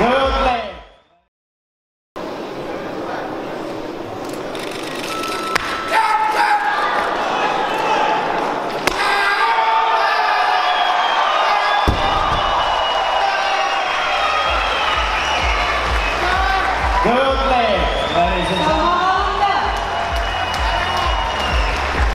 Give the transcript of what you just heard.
Good